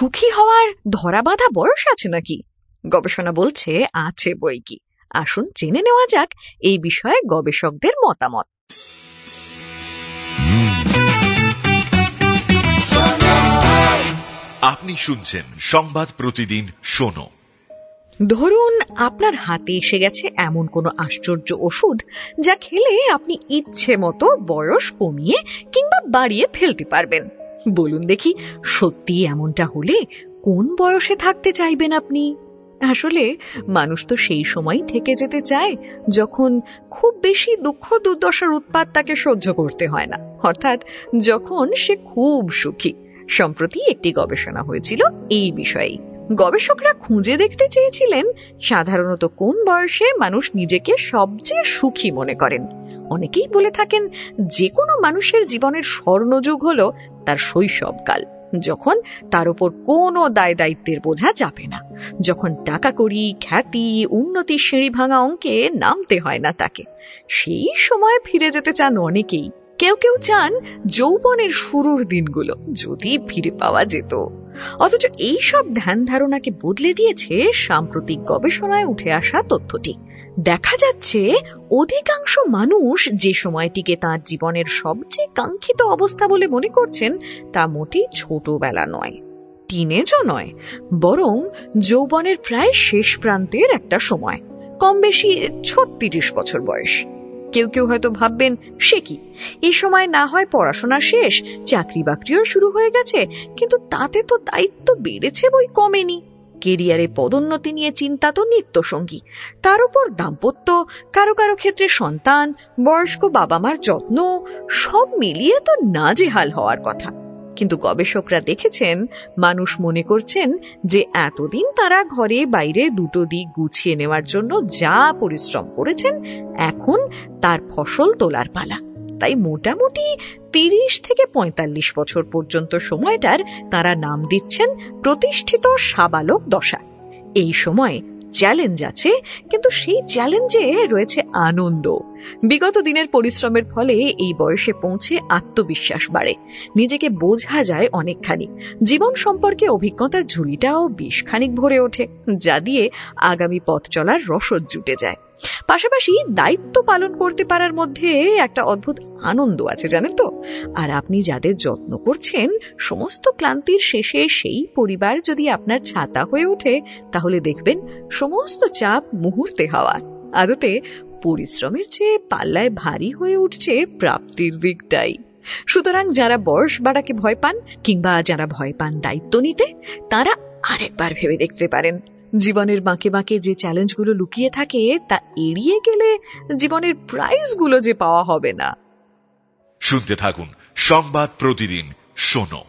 সুখী হওয়ার ধরা বাঁধা বয়স আছে নাকি? গবেষণা বলছে আছে বই কি। আসুন জেনে নেওয়া যাক এই বিষয়ে গবেষকদের মতামত। আপনি শুনছেন সংবাদ প্রতিদিন শোনো। ধরুন আপনার হাতে এসে গেছে এমন কোনো আশ্চর্য ওষুধ যা খেলে আপনি ইচ্ছে মতো বয়স কমিয়ে কিংবা বাড়িয়ে ফেলতে পারবেন। বলুন দেখি, সত্যি এমনটা হলে কোন বয়সে থাকতে চাইবেন আপনি? আসলে মানুষ তো সেই সময় থেকে যেতে চায় যখন খুব বেশি দুঃখ দুর্দশার উৎপাত তাকে সহ্য করতে হয় না। অর্থাৎ যখন সে খুব সুখী। সম্প্রতি একটি গবেষণা হয়েছিল এই বিষয়েই। গবেষকরা খুঁজে দেখতে চেয়েছিলেন, সাধারণত কোন বয়সে মানুষ নিজেকে সবচেয়ে সুখী মনে করেন। অনেকেই বলে থাকেন যে কোনো মানুষের জীবনের স্বর্ণযুগ হল তার শৈশবকাল, যখন তার উপর কোনো দায় দায়িত্বের বোঝা যাবে না, যখন টাকা করি খ্যাতি, উন্নতির সিঁড়ি ভাঙা অঙ্কে নামতে হয় না তাকে। সেই সময় ফিরে যেতে চান অনেকেই। কেউ কেউ চান যৌবনের শুরুর দিনগুলো যদি ফিরে পাওয়া যেত। অথচ এই সব ধ্যান ধারণাকে বদলে দিয়েছে সাম্প্রতিক গবেষণায় উঠে আসা তথ্যটি। দেখা যাচ্ছে অধিকাংশ মানুষ যে সময়টিকে তার জীবনের সবচেয়ে কাঙ্ক্ষিত অবস্থা বলে মনে করছেন, তা মোটেই ছোটবেলা নয় টিনেজও নয়, বরং যৌবনের প্রায় শেষ প্রান্তের একটা সময় কম বেশি ছত্রিশ বছর বয়স। কেউ কেউ হয়তো ভাববেন, সে কি? এ সময় না হয় পড়াশোনা শেষ চাকরি বাকরিও শুরু হয়ে গেছে, কিন্তু তাতে তো দায়িত্ব বেড়েছে বই কমেনি। কেরিয়ারে পদোন্নতি নিয়ে চিন্তা তো নিত্যসঙ্গী। তার উপর দাম্পত্য, কারও কারও ক্ষেত্রে সন্তান, বয়স্ক বাবা মার যত্ন, সব মিলিয়ে তো নাজেহাল হওয়ার কথা। কিন্তু গবেষকরা দেখেছেন, মানুষ মনে করছেন যে এতদিন তারা ঘরে বাইরে দুটো দিক গুছিয়ে নেওয়ার জন্য যা পরিশ্রম করেছেন, এখন তার ফসল তোলার পালা। তাই মোটামুটি তিরিশ থেকে পঁয়তাল্লিশ বছর পর্যন্ত সময়টার তারা নাম দিচ্ছেন প্রতিষ্ঠিত সাবালক দশা। এই সময়ে চ্যালেঞ্জ আছে, কিন্তু সেই চ্যালেঞ্জে রয়েছে আনন্দ। বিগত দিনের পরিশ্রমের ফলে এই বয়সে পৌঁছে আত্মবিশ্বাস বাড়ে। নিজেকে বোঝা যায় অনেকখানি। জীবন সম্পর্কে অভিজ্ঞতার ঝুলিটাও বেশখানিক ভরে ওঠে, যা দিয়ে আগামী পথ চলার রসদ জুটে যায়। পাশাপাশি দায়িত্ব পালন করতে পারার মধ্যে একটা অদ্ভুত আনন্দ আছে, জানেন তো? আর আপনি যাদের যত্ন করছেন, সমস্ত ক্লান্তির শেষে সেই পরিবার যদি আপনার ছাতা হয়ে ওঠে, তাহলে দেখবেন সমস্ত চাপ মুহূর্তে হওয়া। আদতে পরিশ্রমের চেয়ে পাল্লায় ভারী হয়ে উঠছে প্রাপ্তির দিকটাই। সুতরাং যারা বয়স বাড়াকে ভয় পান, কিংবা যারা ভয় পান দায়িত্ব নিতে, তারা আরেকবার ভেবে দেখতে পারেন। জীবনের বাঁকে বাঁকে যে চ্যালেঞ্জগুলো লুকিয়ে থাকে, তা এড়িয়ে গেলে জীবনের প্রাইজগুলো যে পাওয়া হবে না। শুনতে থাকুন সংবাদ প্রতিদিন, শোনো।